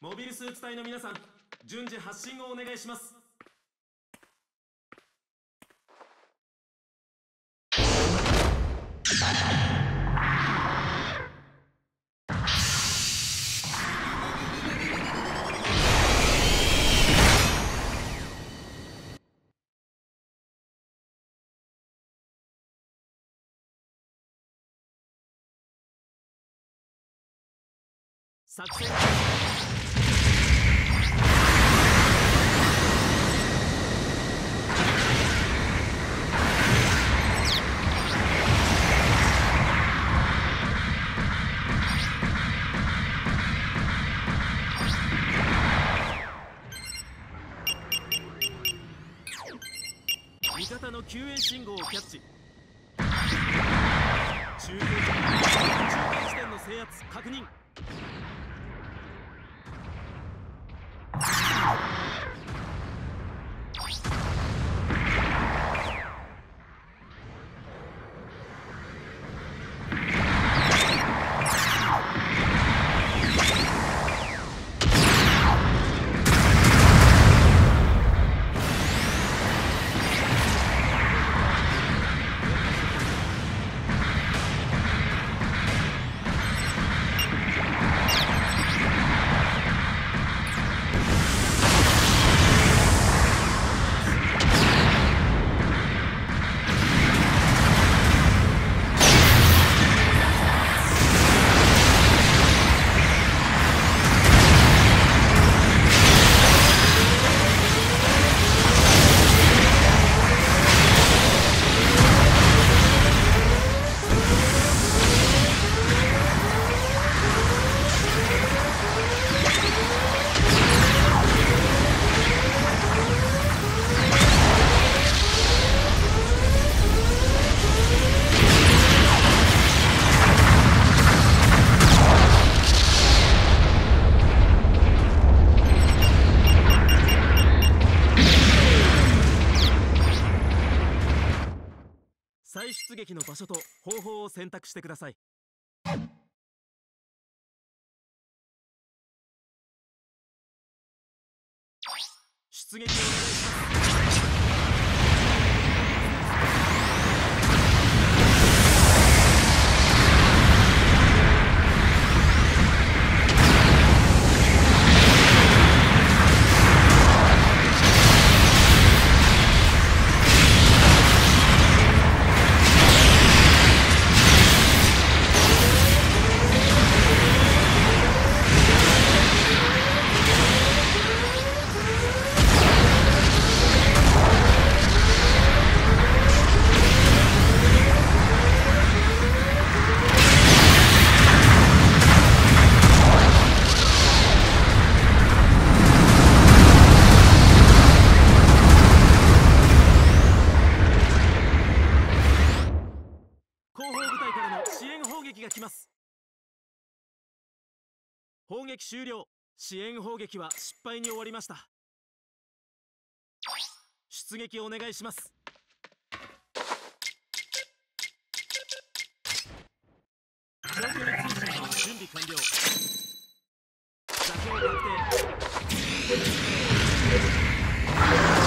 モビルスーツ隊の皆さん順次発進をお願いします。作戦救援信号をキャッチ。中継中継地点の制圧確認。所と方法を選択してください。出撃をお願いし撃終了。支援砲撃は失敗に終わりました。出撃お願いします。長距離通信の準備完了座標確定